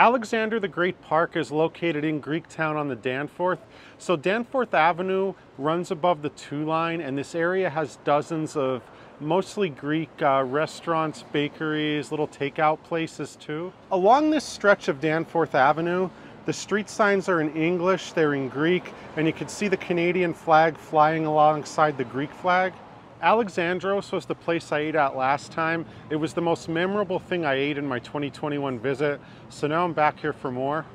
Alexander the Great Park is located in Greektown on the Danforth. So Danforth Avenue runs above the two line and this area has dozens of mostly Greek uh, restaurants, bakeries, little takeout places too. Along this stretch of Danforth Avenue, the street signs are in English, they're in Greek, and you can see the Canadian flag flying alongside the Greek flag. Alexandros was the place I ate at last time. It was the most memorable thing I ate in my 2021 visit, so now I'm back here for more.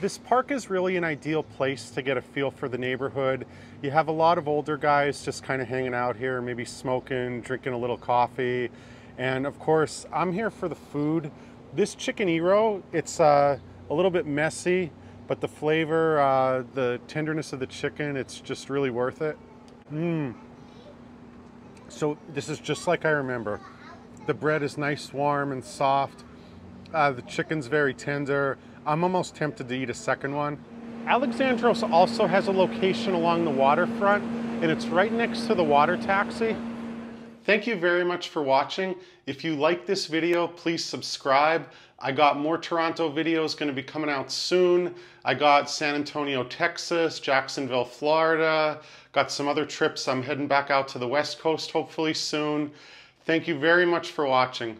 This park is really an ideal place to get a feel for the neighborhood. You have a lot of older guys just kind of hanging out here, maybe smoking, drinking a little coffee. And of course, I'm here for the food. This chicken gyro, it's uh, a little bit messy, but the flavor, uh, the tenderness of the chicken, it's just really worth it. Mmm. So this is just like I remember. The bread is nice, warm, and soft. Uh, the chicken's very tender. I'm almost tempted to eat a second one. Alexandros also has a location along the waterfront, and it's right next to the water taxi. Thank you very much for watching. If you like this video, please subscribe. I got more Toronto videos going to be coming out soon. I got San Antonio, Texas, Jacksonville, Florida, got some other trips. I'm heading back out to the West Coast hopefully soon. Thank you very much for watching.